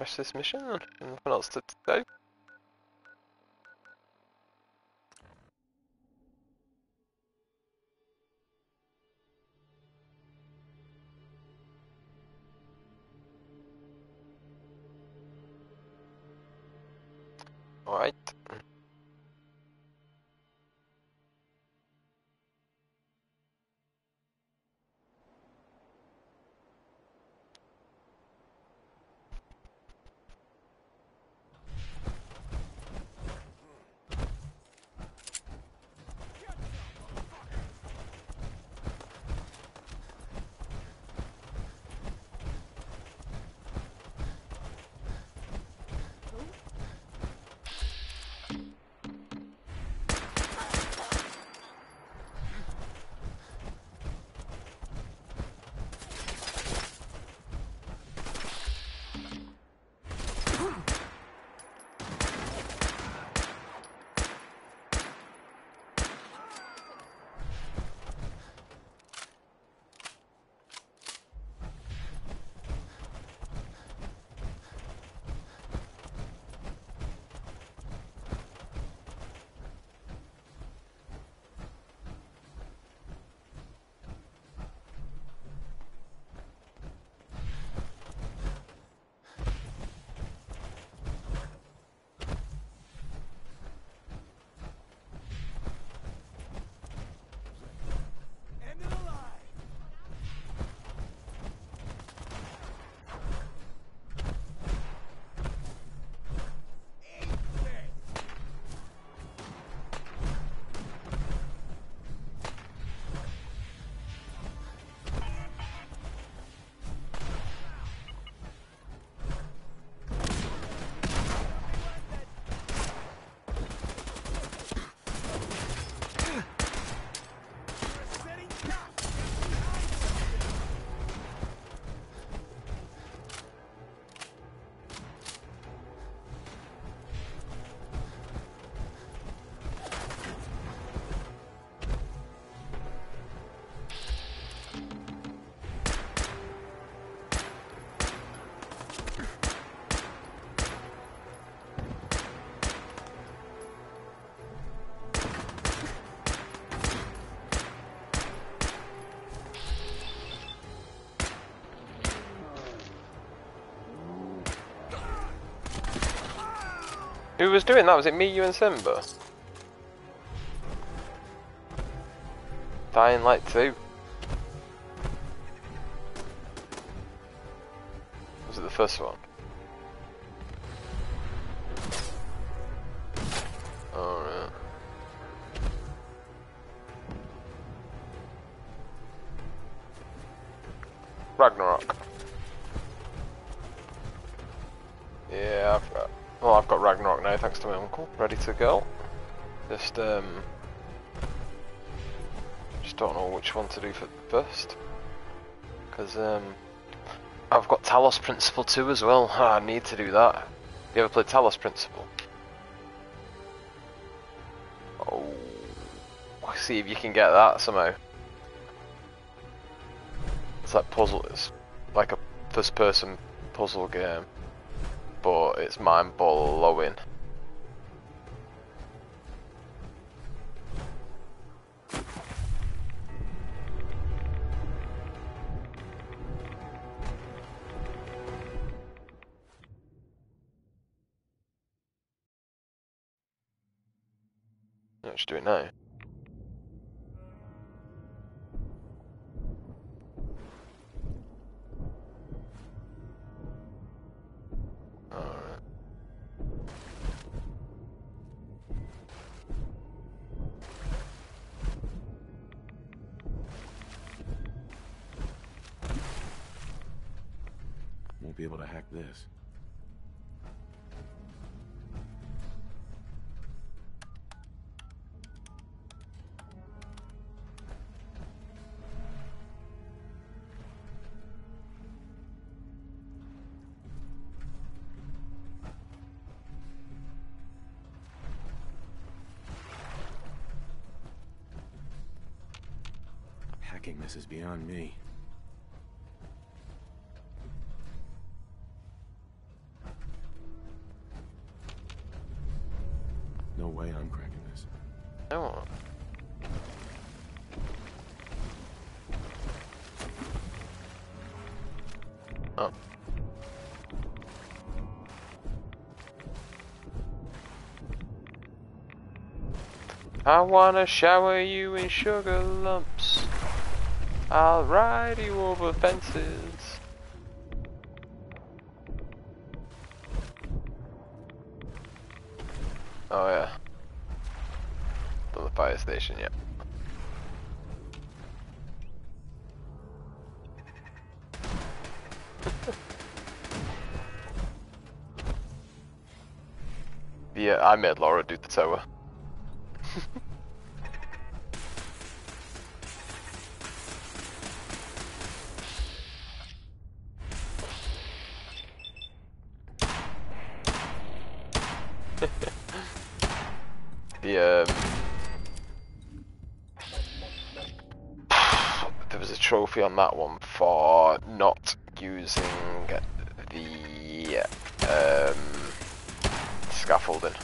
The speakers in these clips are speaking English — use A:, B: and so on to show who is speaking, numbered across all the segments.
A: of this mission. and Nothing else to do. Who was doing that? Was it me, you, and Simba? Dying Light 2. Ready to go. Just um. Just don't know which one to do for first. Because um. I've got Talos Principle 2 as well. I need to do that. You ever played Talos Principle? Oh. See if you can get that somehow. It's like puzzle. It's like a first person puzzle game but it's mind
B: be able to hack this. Hacking this is beyond me.
A: Oh. I wanna shower you in sugar lumps. I'll ride you over fences. I made Laura do the tower. the um, there was a trophy on that one for not using the um, scaffolding.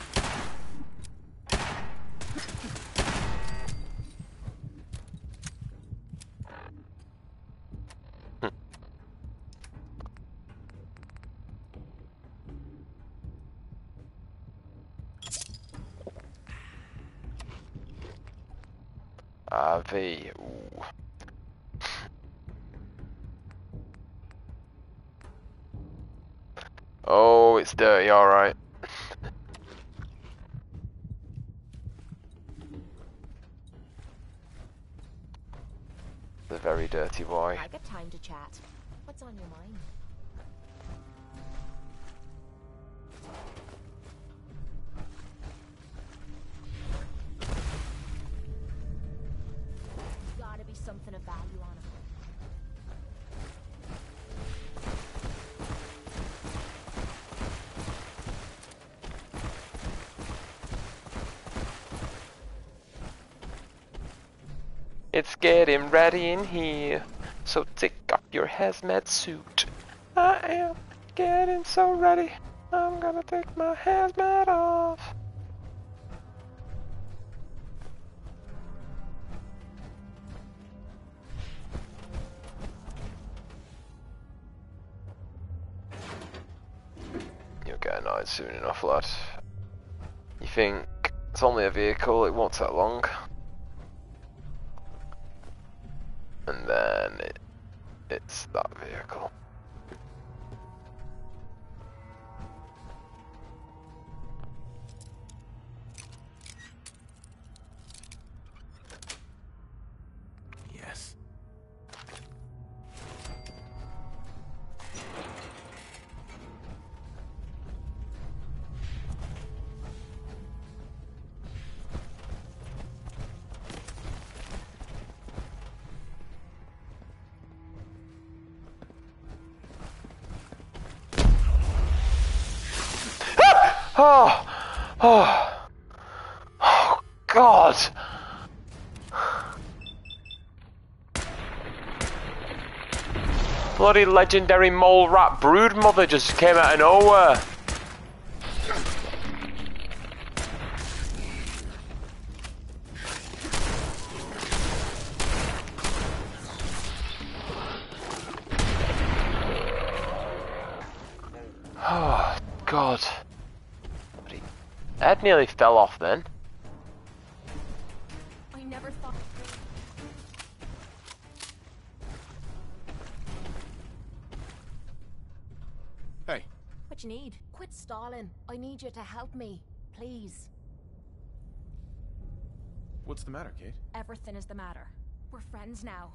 C: Something of value on it.
A: It's getting ready in here, so take off your hazmat suit. I am getting so ready. I'm gonna take my hazmat off. Think it's only a vehicle, it won't take long. Oh, oh, God! Bloody legendary mole rat brood mother just came out of nowhere. Nearly fell off then.
C: I never thought.
B: Hey,
C: What you need? Quit stalling. I need you to help me. Please.
B: what's the matter, Cait?
C: Everything is the matter. We're friends now,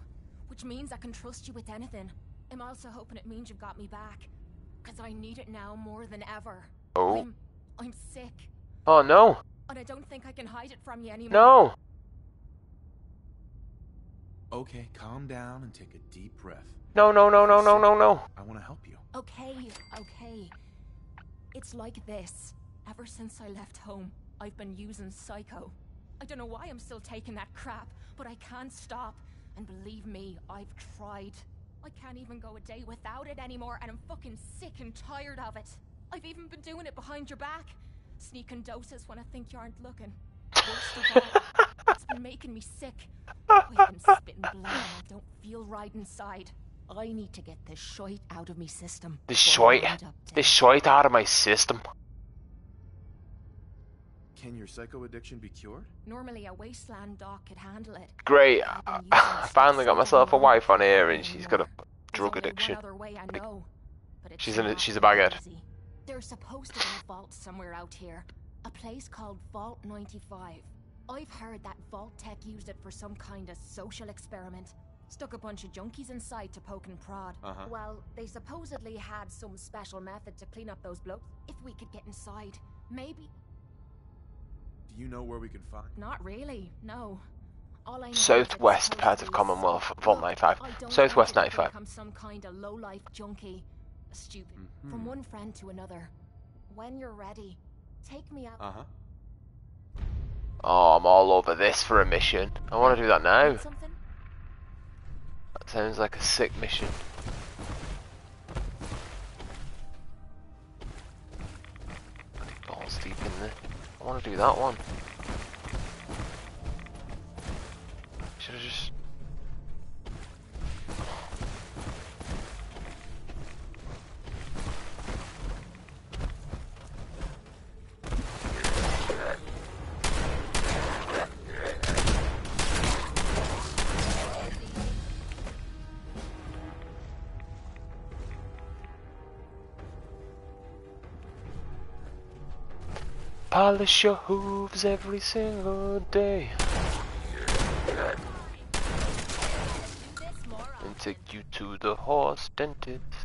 C: which means I can trust you with anything. I'm also hoping it means you've got me back. Because I need it now more than ever.
A: Oh.
C: I'm, I'm sick,
A: Oh no.
C: and I don't think I can hide it from you anymore.
A: No.
B: Okay, calm down and take a deep breath.
A: No, no, no, no, no, no, no.
B: I want to help you.
C: Okay, okay. It's like this. Ever since I left home, I've been using Psycho. I don't know why I'm still taking that crap, but I can't stop. And believe me, I've tried. I can't even go a day without it anymore, and I'm fucking sick and tired of it. I've even been doing it behind your back. Sneaking doses when I think you aren't looking. Worst of all, it's been making me sick. I've been spitting blood and I don't feel right inside. I need to get this shite out of me system.
A: This
C: before
A: shite,
C: end up
A: this
C: dead.
A: shite out of my system.
B: Can your psycho addiction be cured?
C: Normally a wasteland doc could handle it.
A: Great,
C: I've
A: I,
C: been using
A: I finally got myself a wife on here, and she's got a drug addiction.
C: One way I know, but it's
A: she's in a- she's a baghead.
C: Easy. There's supposed to be a vault somewhere out here, a place called Vault 95. I've heard that Vault-Tec used it for some kind of social experiment. Stuck a bunch of junkies inside to poke and prod.
B: Uh-huh.
C: Well, they supposedly had some special method to clean up those blokes. If we could get inside, maybe.
B: Do you know where we can find?
C: Not really, no. All I know
A: Southwest
C: supposed
A: part of Commonwealth,
C: so-
A: Vault
C: Look,
A: 95.
C: I don't
A: Southwest
C: want it to
A: 95.
C: some kind of low-life junkie. Stupid.
B: Mhm.
C: From one friend to another. When you're ready, take me out.
B: Uh-huh.
A: Oh, I'm all over this for a mission. I want to do that now. That sounds like a sick mission. Balls deep in there. I want to do that one. Should have just. Polish your hooves every single day. And take you to the horse dentist.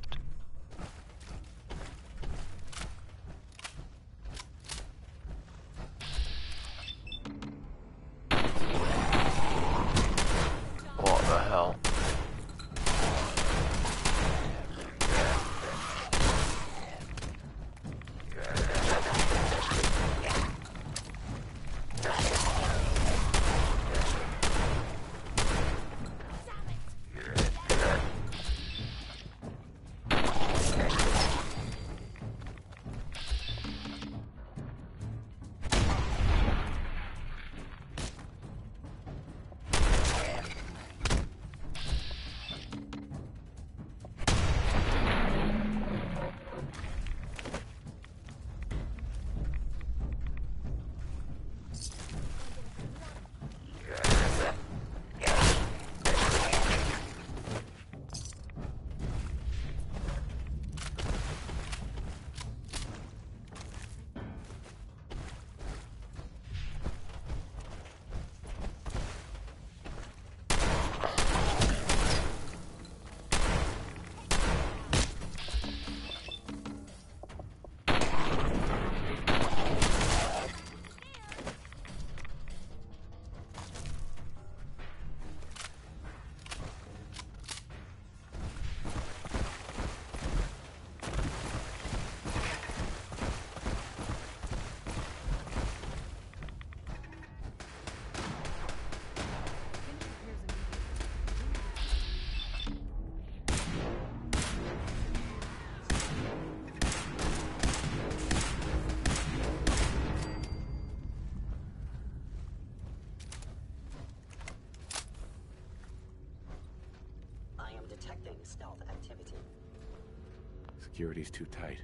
D: Detecting stealth activity.
B: Security's too tight.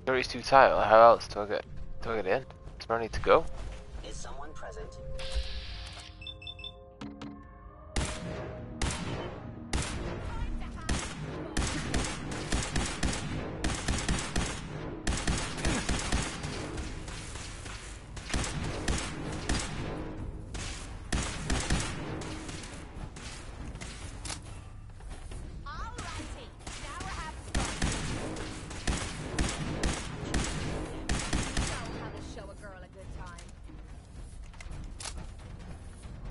A: Security's too tight. How else do I get do I get in? Does I need to go?
D: Is someone present?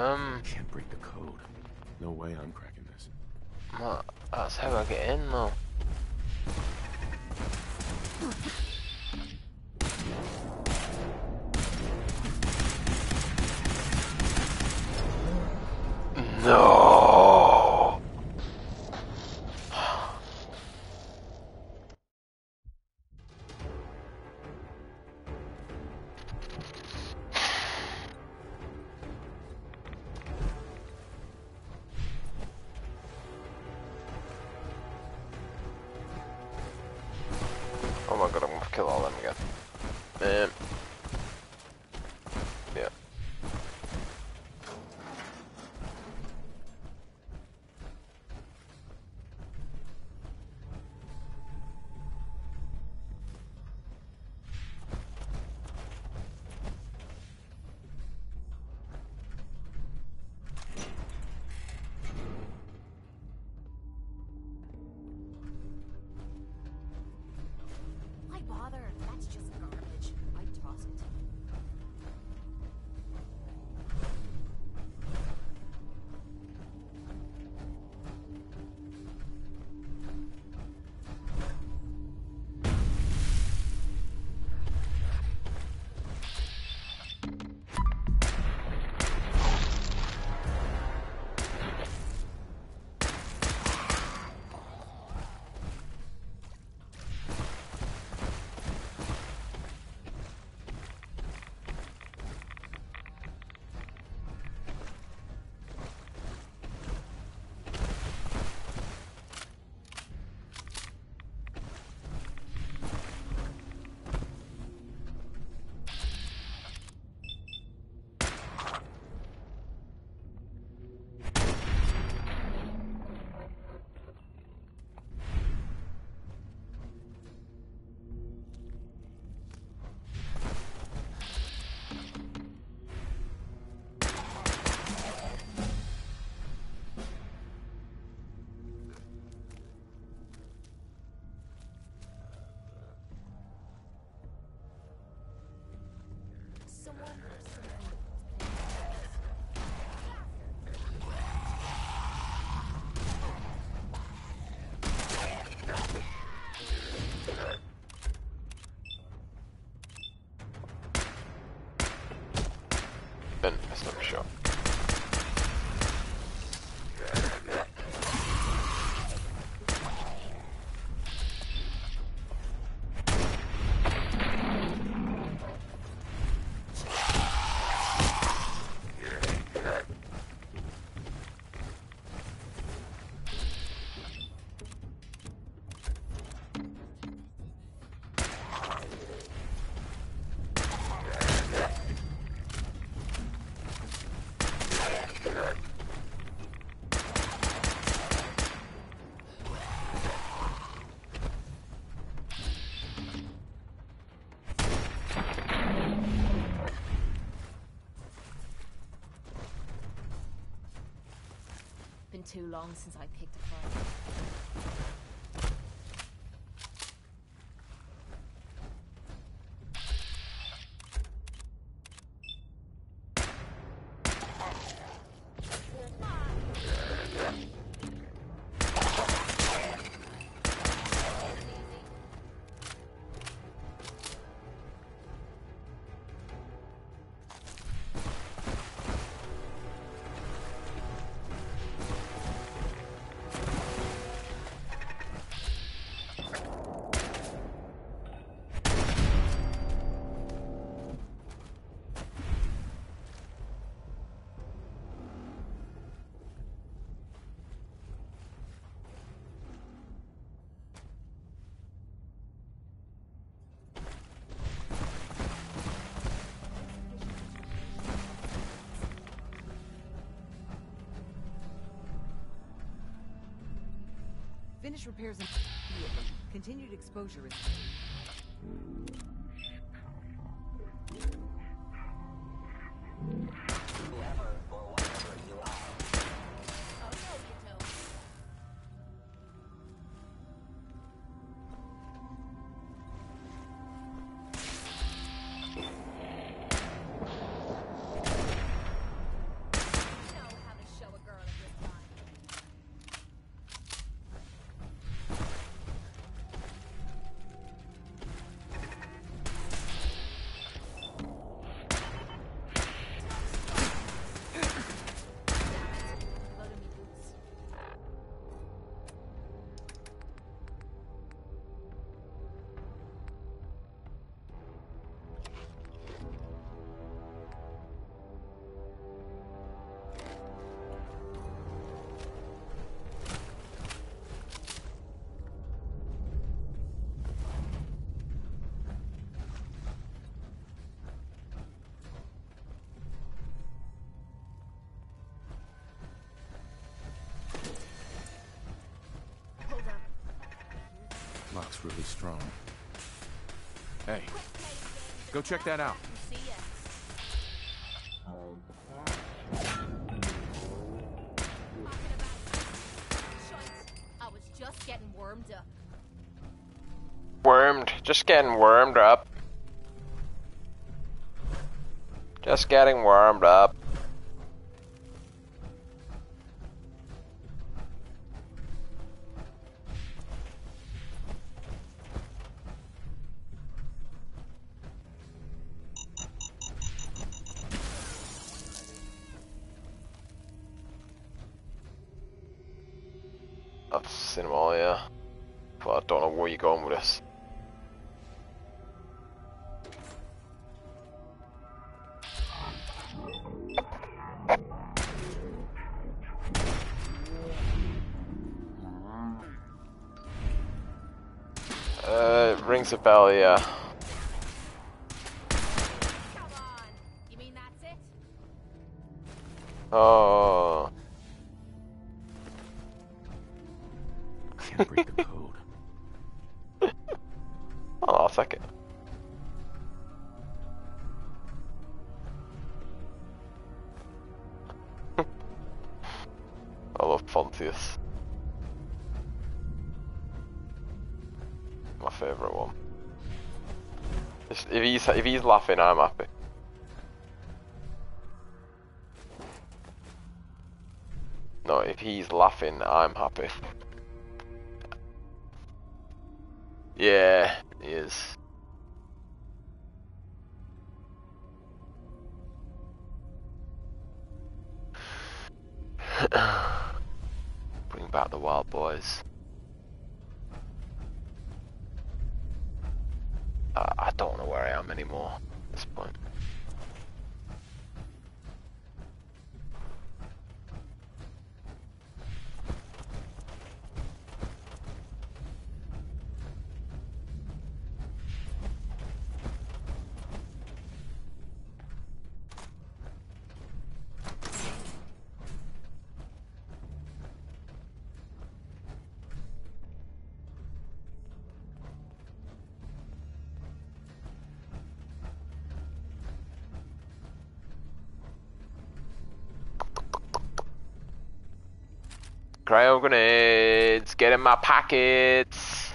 A: Um,
B: Can't break the code. No way I'm cracking this.
A: what? That's how I get in though.
C: someone else. too long since I.
E: Finish repairs and continued exposure is...
B: really strong. Hey, go check that out.
A: Wormed. Just getting wormed up. Just getting warmed up. Rings yeah. He's if he's laughing, I'm happy. No, if he's laughing, I'm happy. Cryo grenades, get in my pockets.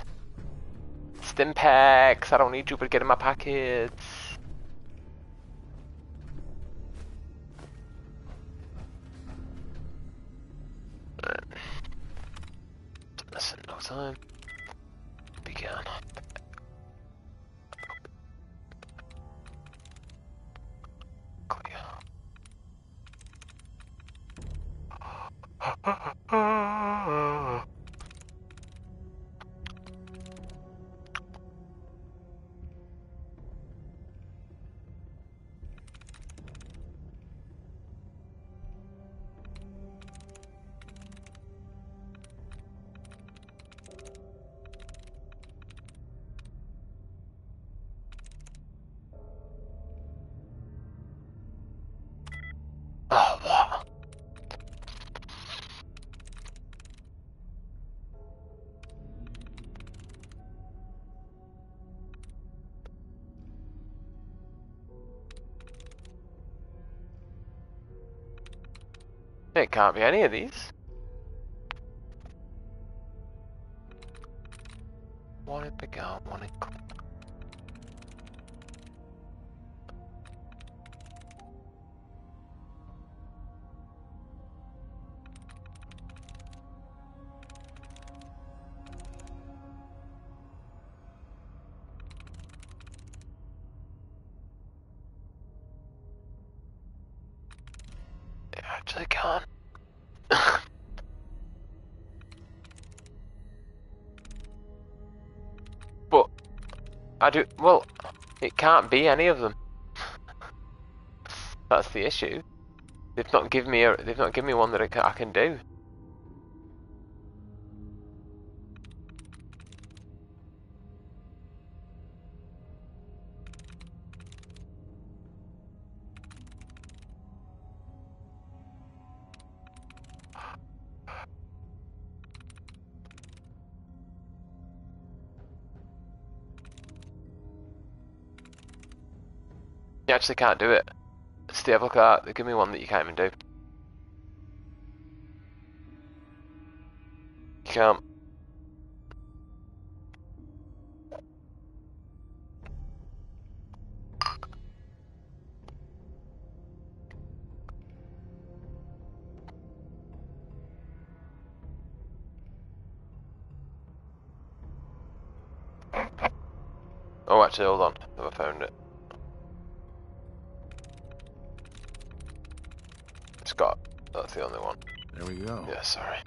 A: Stimpaks, I don't need you, but get in my pockets. Can't be any of these. I do well. It can't be any of them. That's the issue. They've not given me a. They've not given me one that I can, I can do. Actually can't do it. Stable car, they give me one that you can't even do. You can't. Oh, actually, hold on. Have I found it? That's the only one.
B: There we go.
A: Yeah, sorry.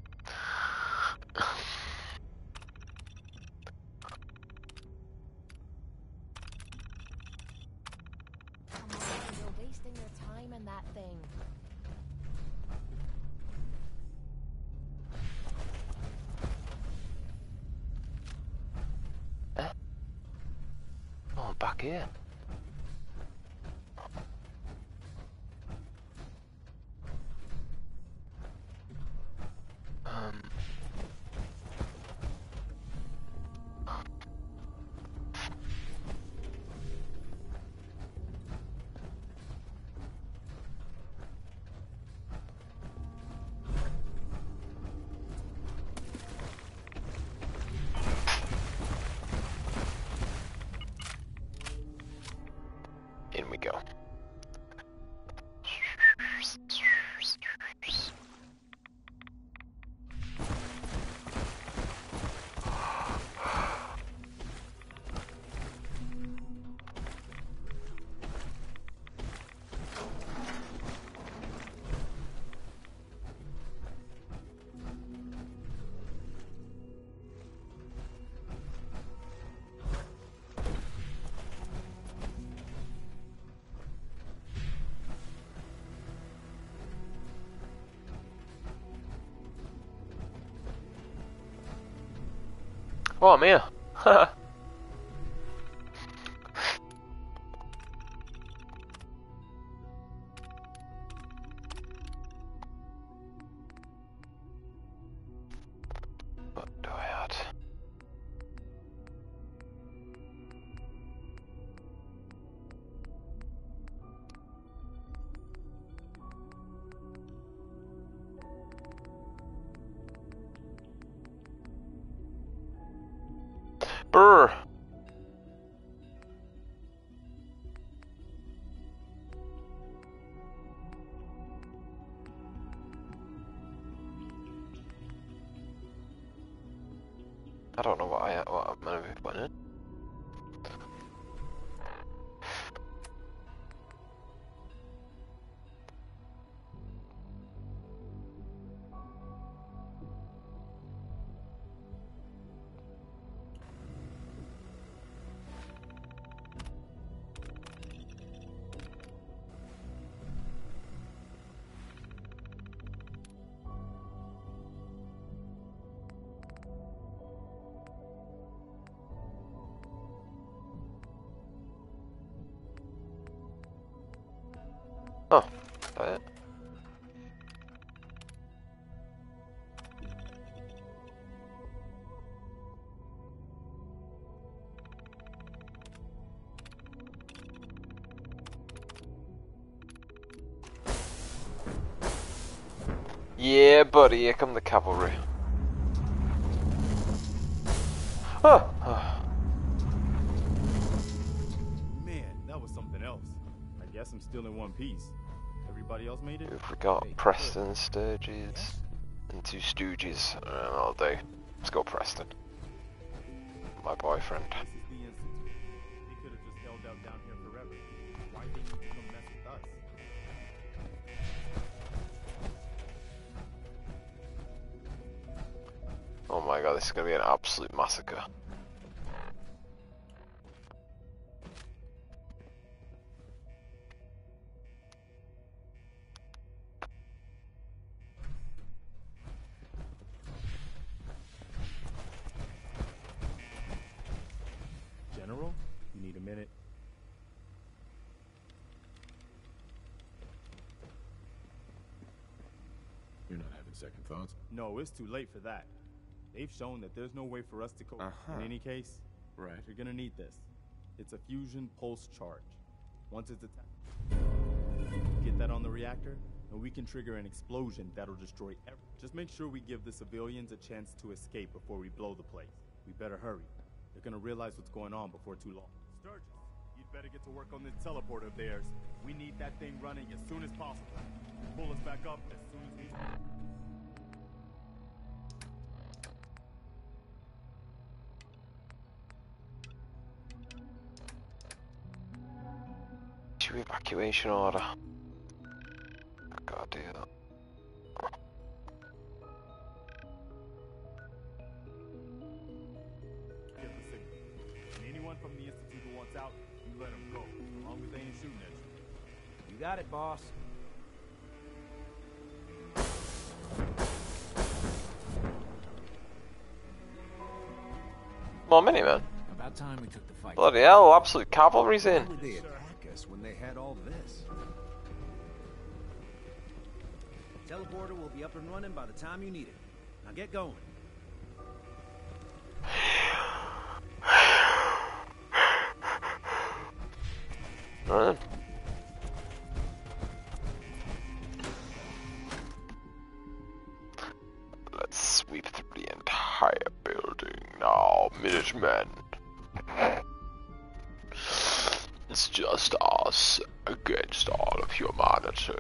A: Oh, buddy, here come the cavalry. Oh, oh.
B: Man, that was something else. I guess I'm still in one piece. Everybody else made it?
A: We've got
B: Hey,
A: Preston Sturges and two Stooges. Uh, all day. Let's go, Preston. My boyfriend.
B: This is
A: gonna be an absolute massacre.
B: General, you need a minute.
F: You're not having second thoughts?
B: No, it's too late for that. They've shown that there's no way for us to cope.
F: Uh-huh.
B: In any case,
F: Right.
B: you're gonna need this. It's a fusion pulse charge. Once it's attacked, get that on the reactor, and we can trigger an explosion that'll destroy everything. Just make sure we give the civilians a chance to escape before we blow the place. We better hurry. They're gonna realize what's going on before too long. Sturgis, you'd better get to work on this teleporter of theirs. We need that thing running as soon as possible. Pull us back up as soon as we...
A: evacuation order. Gotta do that.
B: Get the signal. And anyone from the Institute who wants out, you let them go. As long as they ain't shooting at you.
G: You got it, boss.
A: More Minutemen.
G: About time we took the fight.
A: Bloody hell, absolute cavalry's in.
H: They had all this?
G: Teleporter will be up and running by the time you need it. Now get going.
A: Alright. Let's sweep through the entire building now, Minutemen. Against all of humanity.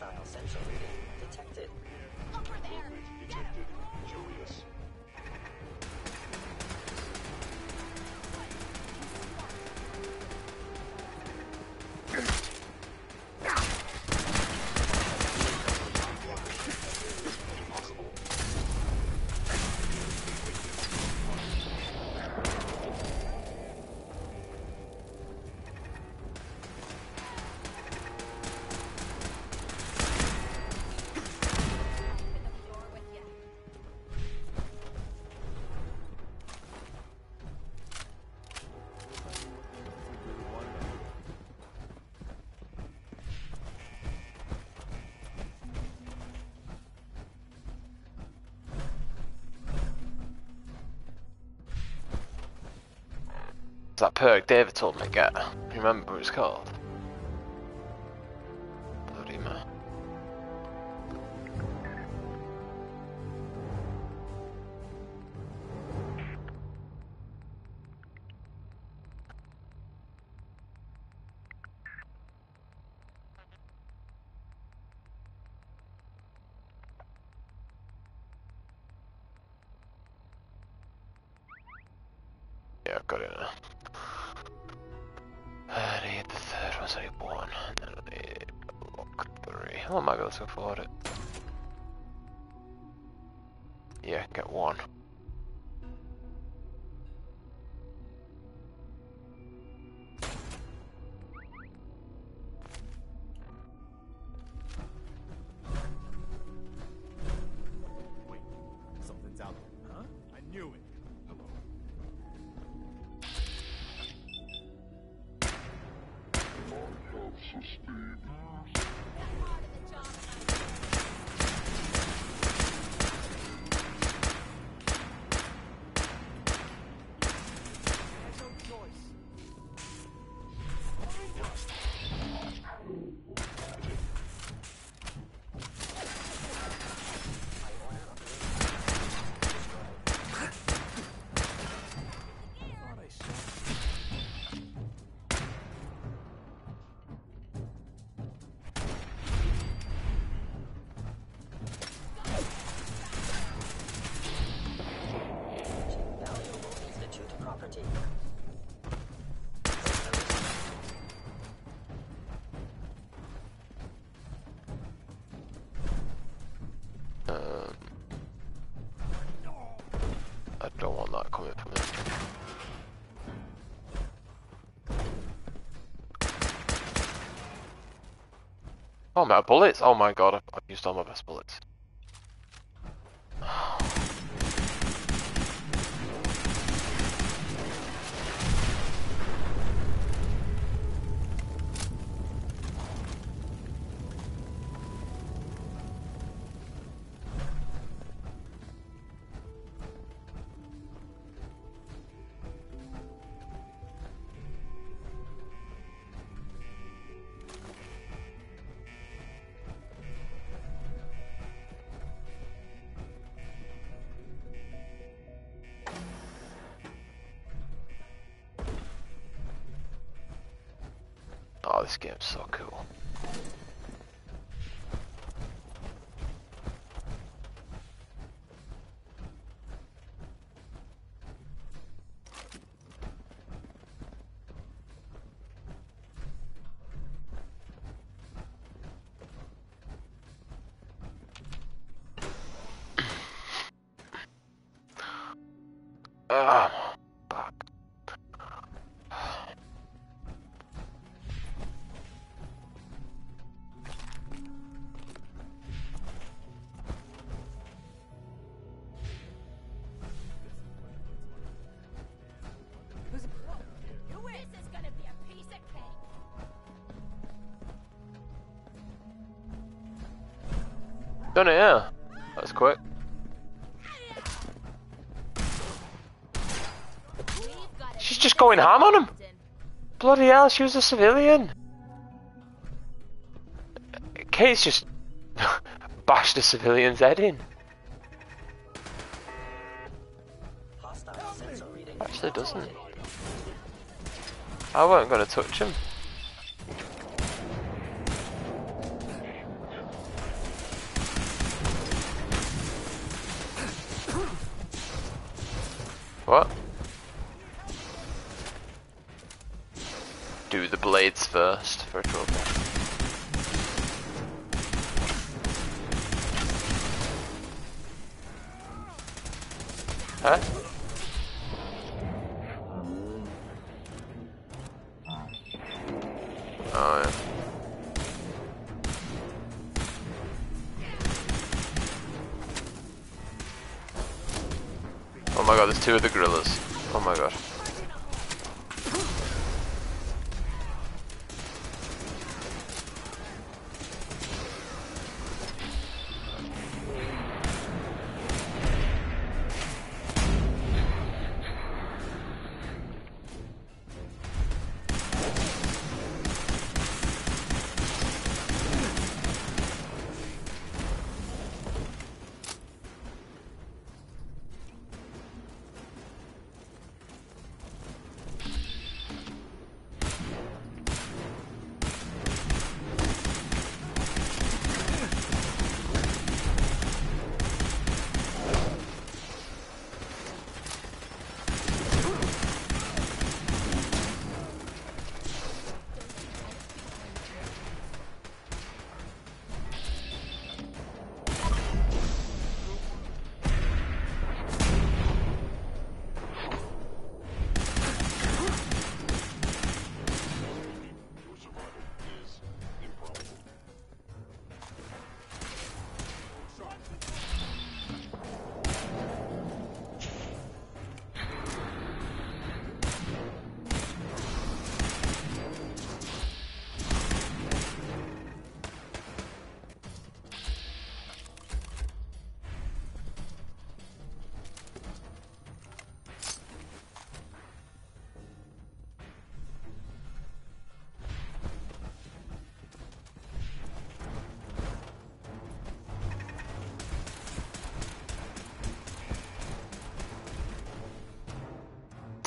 I: Hostile sensor reading detected.
J: Over there!
A: That perk David told me to get. Remember what it's called? Three. Oh, I able to afford it. Yeah, get one. I'm out of bullets. Oh my god, I've, used all my best bullets. This game's so cool. Done it, yeah. That's quick. She's just going ham on him. Bloody hell, she was a civilian. Cait's just bashed a civilian's head in. Actually doesn't. I weren't gonna touch him. Do the blades first for a trophy. Huh?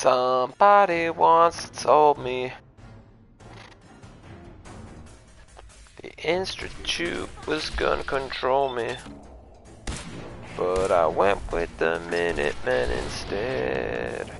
A: Somebody once told me the Institute was gonna control me. But I went with the Minutemen instead.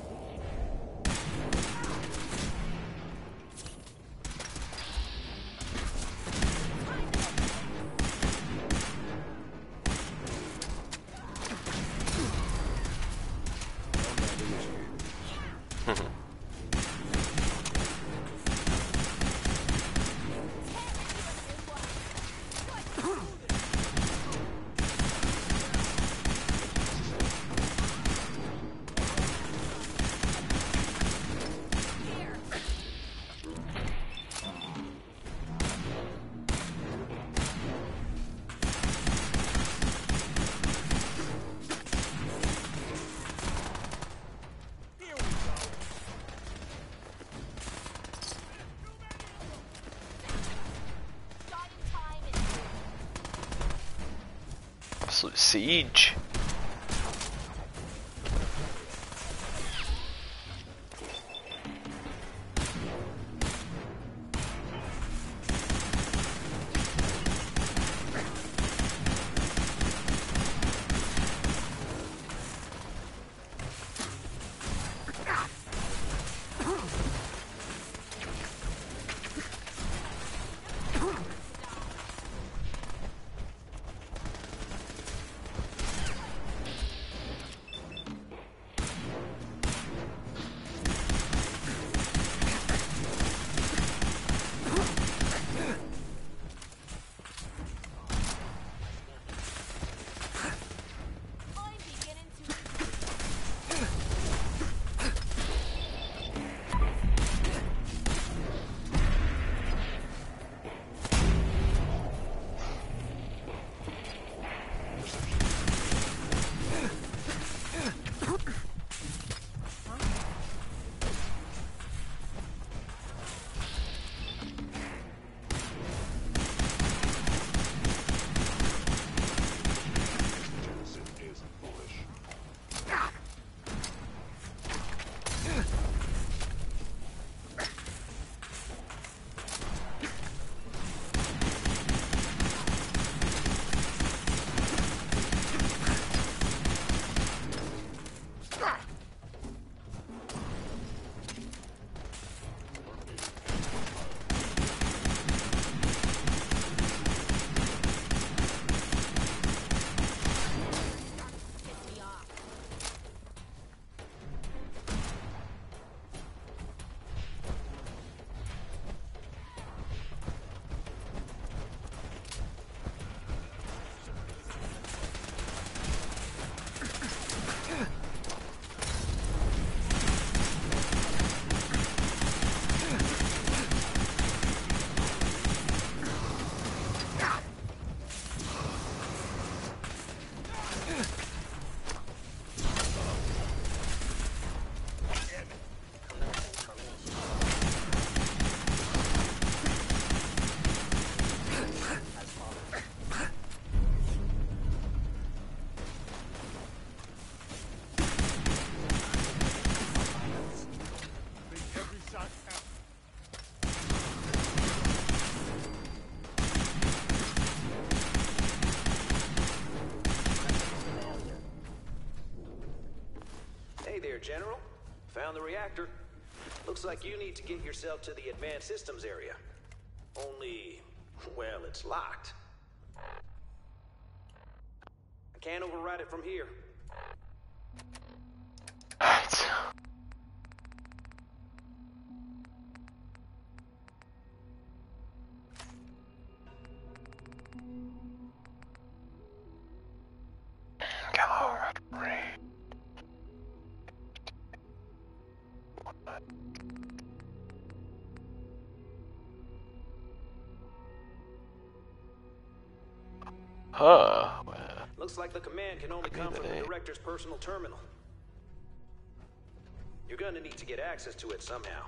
G: There, General. Found the reactor. Looks like you need to get yourself to the advanced systems area. Only, well, it's locked. I can't override it from here.
A: Huh. Well,
G: Looks like the command can only come from the director's personal terminal. You're gonna need to get access to it somehow.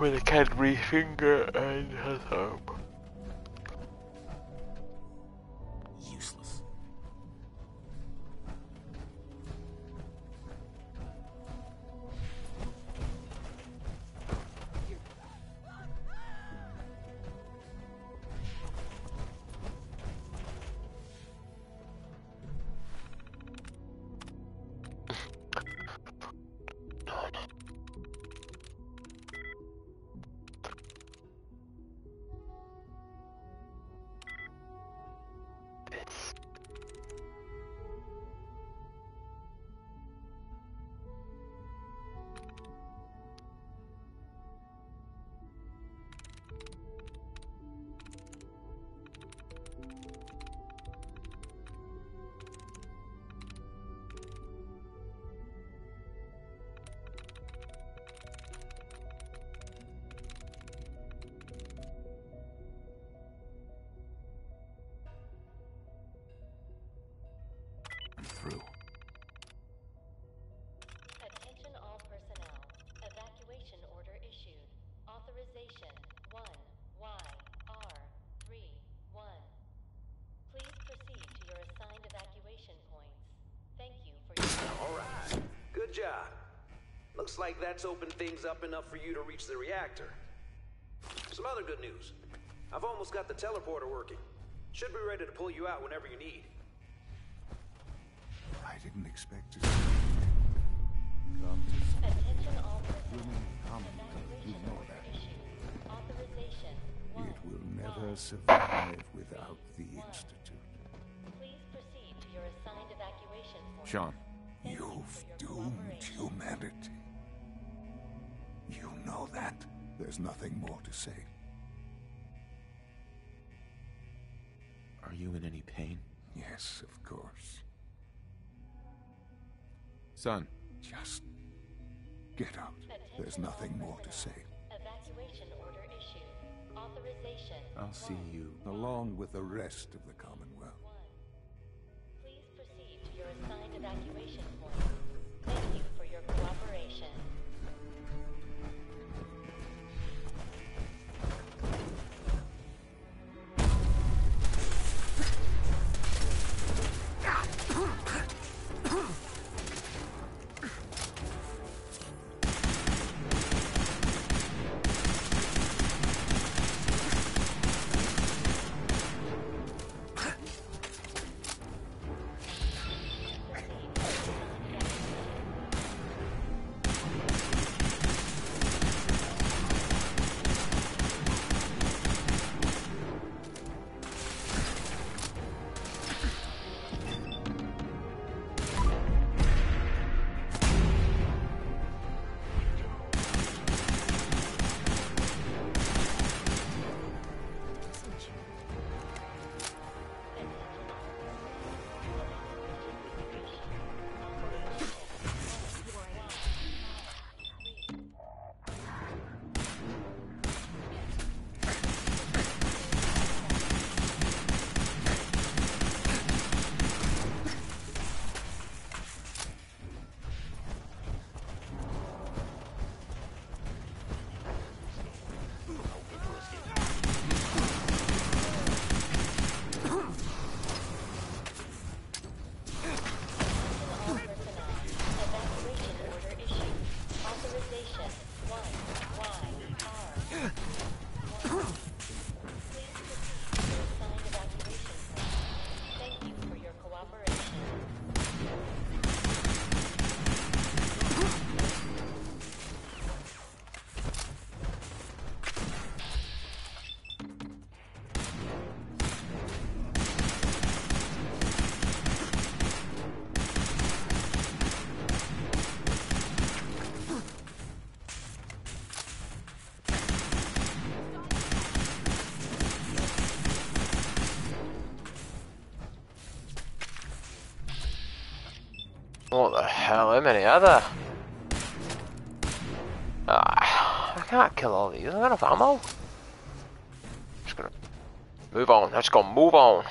A: With a Cadbury finger and a thumb.
G: Like that's opened things up enough for you to reach the reactor. Some other good news. I've almost got the teleporter working. Should be ready to pull you out whenever you need.
F: I didn't expect to see come to
K: Attention all personnel.
F: women common. You
K: Evacuation
F: know that.
K: issued. Authorization
F: It will never survive without the Institute.
K: Please proceed to your assigned evacuation point. Shaun, you
F: you've doomed humanity. There's nothing more to say.
L: Are you in any pain?
F: Yes, of course.
L: Son,
F: Just get out. There's nothing more to say.
K: Evacuation order issued. Authorization
L: I'll see you.
F: Along with the rest of the Commonwealth.
K: one. Please proceed to your assigned evacuation
A: What the hell? How many other? Ah, I can't kill all these. I don't have ammo. Just gonna move on. Let's go. Move on.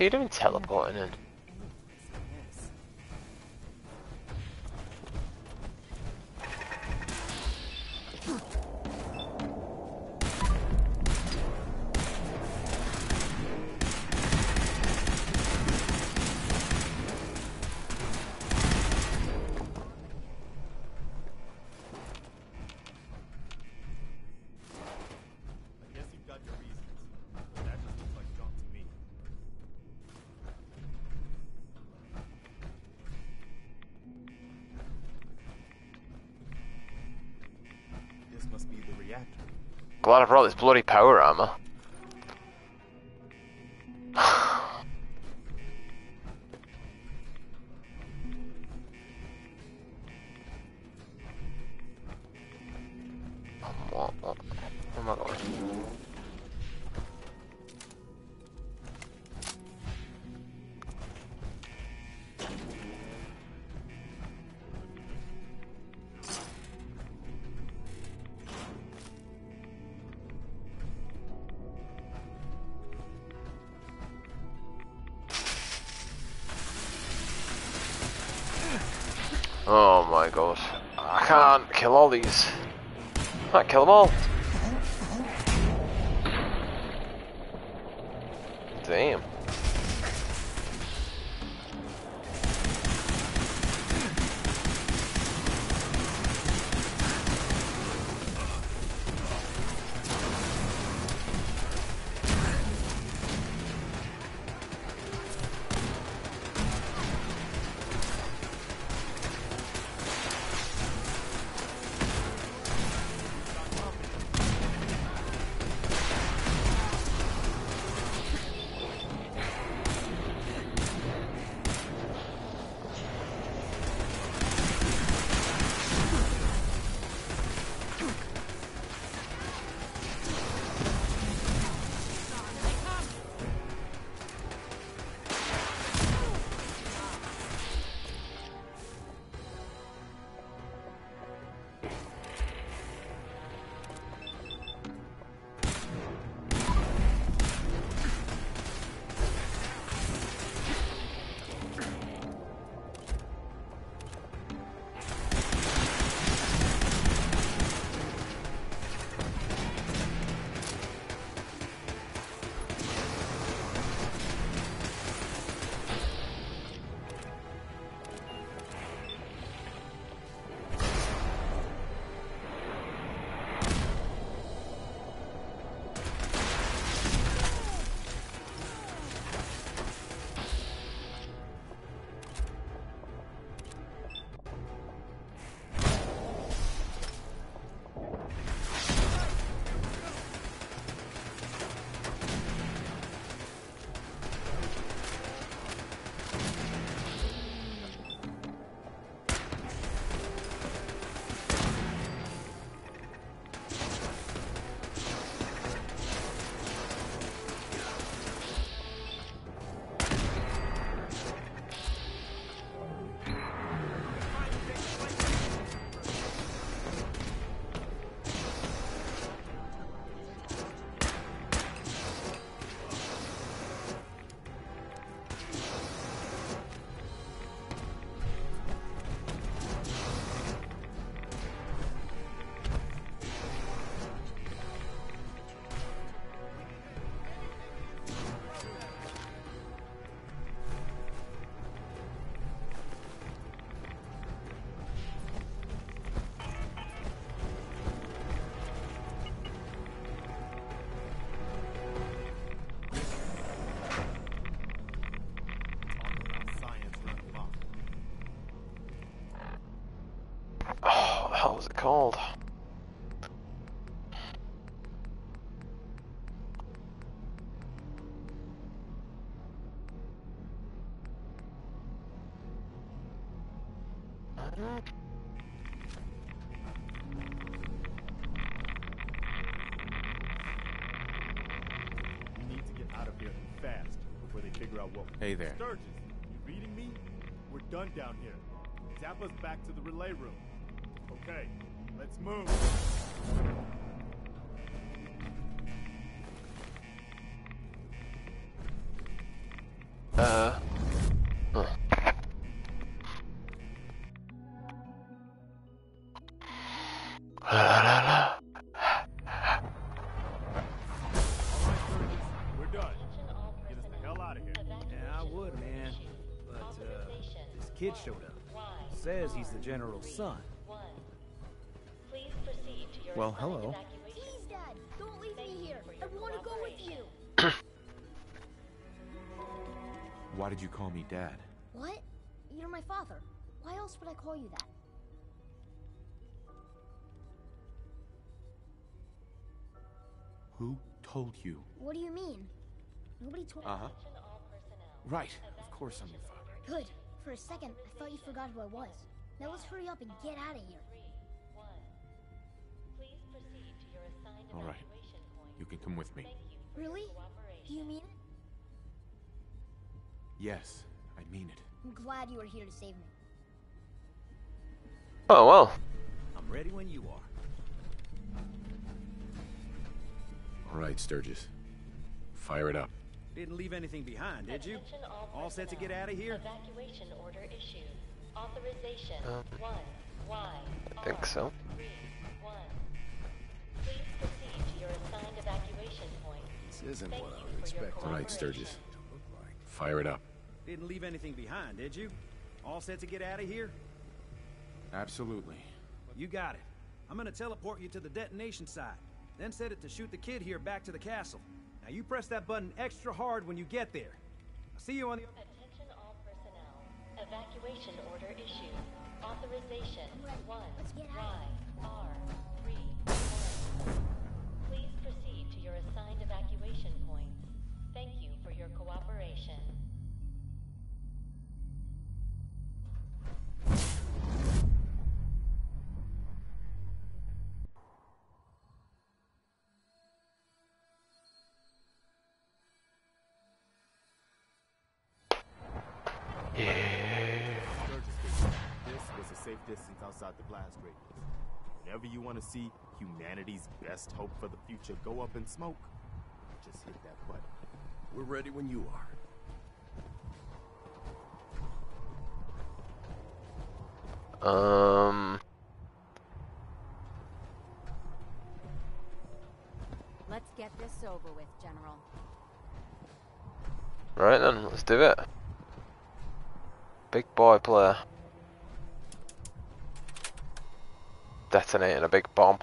A: you're doing teleporting
B: and
A: Glad I brought this bloody power armor. What.
L: Hey there.
B: Sturgis, you reading me? We're done down here. Zap us back to the relay room. Okay, let's move.
A: Uh. huh. La, la, la.
B: We're done. Get the hell out of here.
G: Yeah, I would, man. But, uh, this kid showed up. Says he's the general's son.
M: Me
L: dad?
M: What? You're my father. Why else would I call you that?
L: Who told you?
M: What do you mean? Nobody told
L: Uh huh.
K: Attention all personnel.
L: Right. Of course I'm your father.
M: Good. For a second, I thought you forgot who I was. Now let's hurry up and get out of here.
K: Three. One. Please proceed to your assigned
L: All right. You can come with me.
K: Thank you for
M: Really? Do you mean it?
L: Yes, I mean it.
M: I'm glad you were here to save me.
A: Oh well.
G: I'm ready when you are.
L: All right, Sturgis. Fire it up.
G: Didn't leave anything behind, did you?
K: All
G: All set to get out of here?
K: Evacuation order issued. Authorization
A: Uh,
K: one. Y.
A: I think so.
K: Three. One. Please proceed to your assigned evacuation point.
H: This isn't
K: Thank
H: what I
K: you
H: was
K: for your
H: expecting.
L: All right. Sturgis. Fire it up.
G: Didn't leave anything behind, did you? All set to get out of here?
L: Absolutely.
G: You got it. I'm gonna teleport you to the detonation site, then set it to shoot the kid here back to the castle. Now you press that button extra hard when you get there. I'll see you on the.
K: Attention all personnel. Evacuation order issued. Authorization one.
M: Let's get out.
K: Y. R.
B: outside the blast radius. Whenever you want to see humanity's best hope for the future go up in smoke, just hit that button.
H: We're ready when you are.
A: Um.
C: Let's get this over with, General.
A: Right then, let's do it. Big boy player. Detonating a big bomb.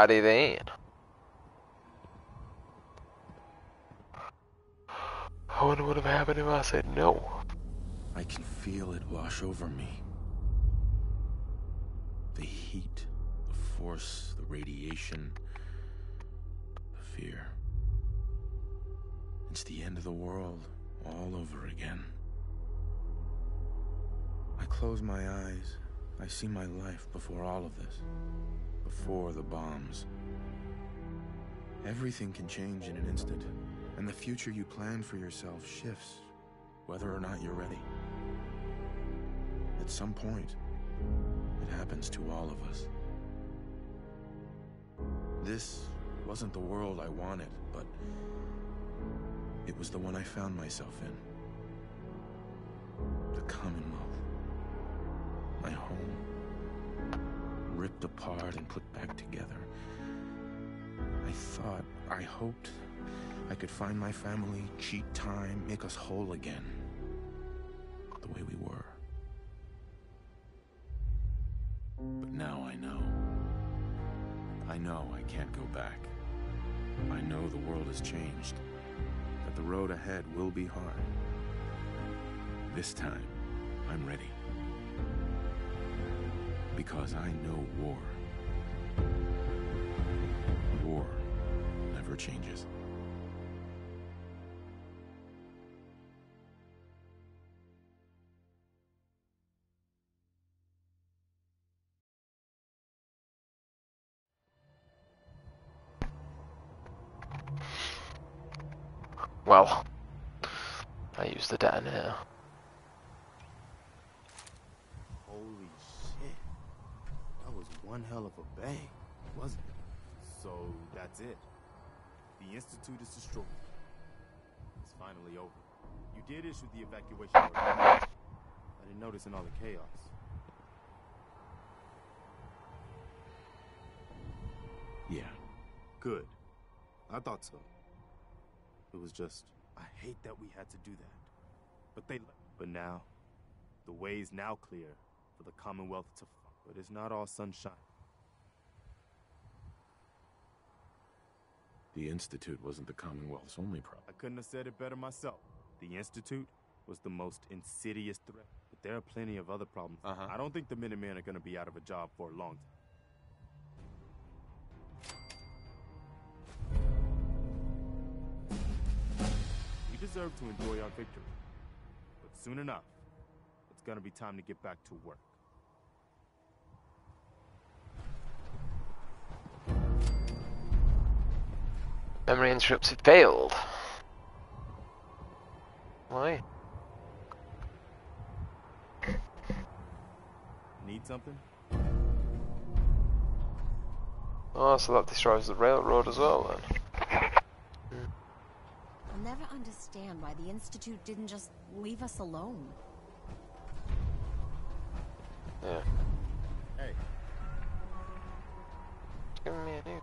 A: Alrighty then. I wonder what would have happened if I said no.
L: I can feel it wash over me. The heat, the force, the radiation, the fear. It's the end of the world all over again. I close my eyes. I see my life before all of this. Before the bombs. Everything can change in an instant, and the future you plan for yourself shifts, whether or not you're ready. At some point, it happens to all of us. This wasn't the world I wanted, but it was the one I found myself in. The Commonwealth. my home. Ripped apart and put back together. I thought, I hoped I could find my family, cheat time, make us whole again. The way we were. But now I know. I know I can't go back. I know the world has changed. That the road ahead will be hard. This time, I'm ready. Because I know war. War never changes.
A: Well, I use the detonator.
B: Holy shit. That was one hell of a bang, wasn't it? So that's it. The Institute is destroyed. It's finally over. You did issue the evacuation order. I didn't notice in all the chaos.
L: Yeah.
B: Good. I thought so. It was just, I hate that we had to do that. But they, but now, the way is now clear for the Commonwealth to, but it's not all sunshine.
L: The Institute wasn't the Commonwealth's only problem.
B: I couldn't have said it better myself. The Institute was the most insidious threat, but there are plenty of other problems.
L: Uh-huh.
B: I don't think the Minutemen are gonna be out of a job for a long time. We deserve to enjoy our victory. But soon enough, it's gonna be time to get back to work.
A: Memory interrupts have failed. Why?
B: Need something?
A: Oh, so that destroys the railroad as well then.
N: I'll never understand why the Institute didn't just leave us alone.
A: Yeah.
B: Hey. Give me a new